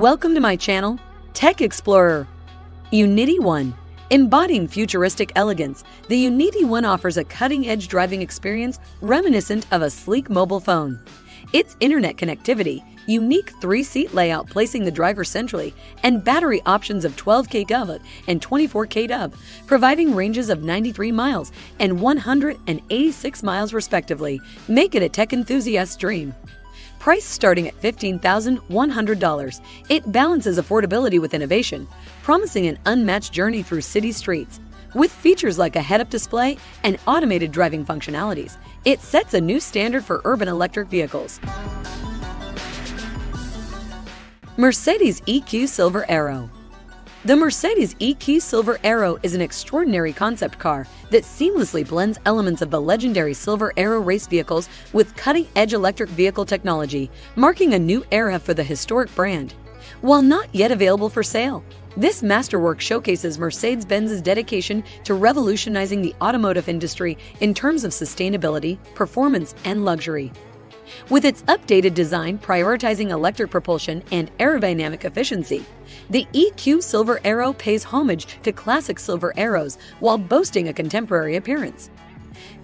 Welcome to my channel, Tech Explorer. Uniti One. Embodying futuristic elegance, the Uniti One offers a cutting-edge driving experience reminiscent of a sleek mobile phone. Its internet connectivity, unique three-seat layout placing the driver centrally, and battery options of 12K GOV and 24K DOV, providing ranges of 93 miles and 186 miles respectively, make it a tech enthusiast's dream. Price starting at $15,100, it balances affordability with innovation, promising an unmatched journey through city streets. With features like a head-up display and automated driving functionalities, it sets a new standard for urban electric vehicles. Mercedes EQ Silver Arrow the Mercedes EQ Silver Arrow is an extraordinary concept car that seamlessly blends elements of the legendary Silver Arrow race vehicles with cutting-edge electric vehicle technology, marking a new era for the historic brand. While not yet available for sale, this masterwork showcases Mercedes-Benz's dedication to revolutionizing the automotive industry in terms of sustainability, performance, and luxury. With its updated design prioritizing electric propulsion and aerodynamic efficiency, the EQ Silver Arrow pays homage to classic Silver Arrows while boasting a contemporary appearance.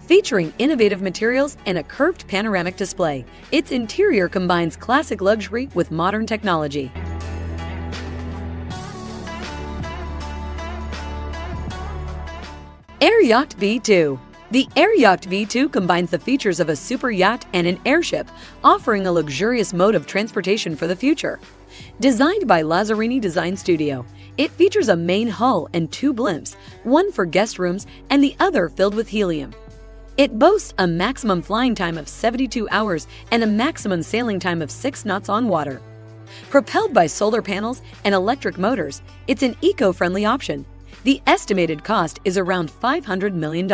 Featuring innovative materials and a curved panoramic display, its interior combines classic luxury with modern technology. Air Yacht V2 the Air Yacht V2 combines the features of a super yacht and an airship, offering a luxurious mode of transportation for the future. Designed by Lazzarini Design Studio, it features a main hull and two blimps, one for guest rooms and the other filled with helium. It boasts a maximum flying time of 72 hours and a maximum sailing time of 6 knots on water. Propelled by solar panels and electric motors, it's an eco-friendly option. The estimated cost is around $500 million.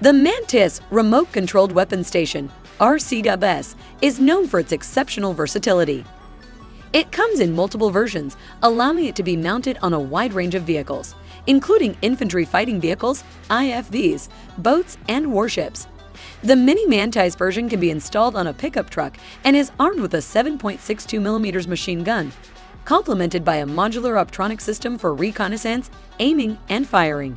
The Mantis Remote Controlled Weapon Station, RCWS, is known for its exceptional versatility. It comes in multiple versions, allowing it to be mounted on a wide range of vehicles, including infantry fighting vehicles, IFVs, boats, and warships. The Mini Mantis version can be installed on a pickup truck and is armed with a 7.62mm machine gun, complemented by a modular optronic system for reconnaissance, aiming, and firing.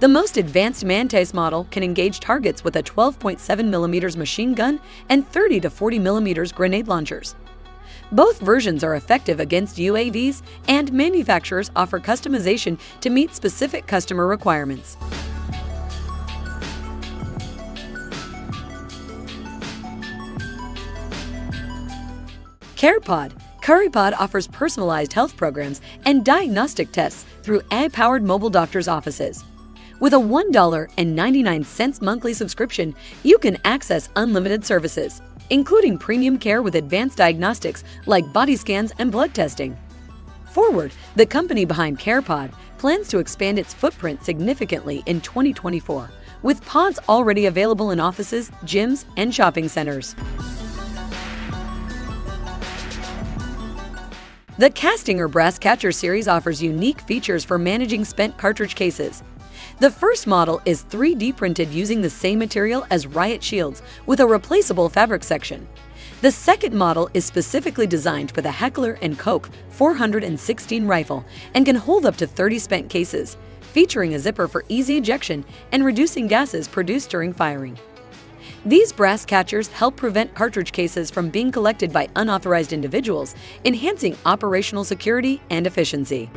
The most advanced Mantis model can engage targets with a 12.7mm machine gun and 30 to 40mm grenade launchers. Both versions are effective against UAVs, and manufacturers offer customization to meet specific customer requirements. CarePod CurryPod offers personalized health programs and diagnostic tests through AI-powered mobile doctor's offices. With a $1.99 monthly subscription, you can access unlimited services, including premium care with advanced diagnostics like body scans and blood testing. Forward, the company behind CarePod plans to expand its footprint significantly in 2024, with pods already available in offices, gyms, and shopping centers. The Kastinger Brass Catcher series offers unique features for managing spent cartridge cases, the first model is 3D printed using the same material as Riot Shields with a replaceable fabric section. The second model is specifically designed for the Heckler & Koch 416 rifle and can hold up to 30 spent cases, featuring a zipper for easy ejection and reducing gases produced during firing. These brass catchers help prevent cartridge cases from being collected by unauthorized individuals, enhancing operational security and efficiency.